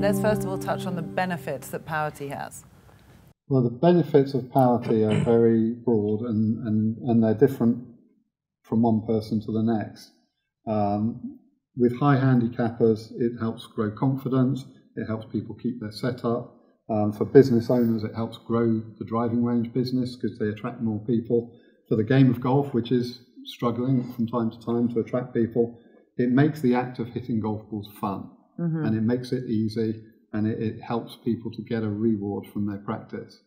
let's first of all touch on the benefits that Power Tee has. Well, the benefits of Power Tee are very broad and, and, and they're different from one person to the next. Um, with high handicappers, it helps grow confidence, it helps people keep their setup. Um, for business owners, it helps grow the driving range business because they attract more people. For the game of golf, which is struggling from time to time to attract people, it makes the act of hitting golf balls fun mm-hmm. and it makes it easy and it, it helps people to get a reward from their practice.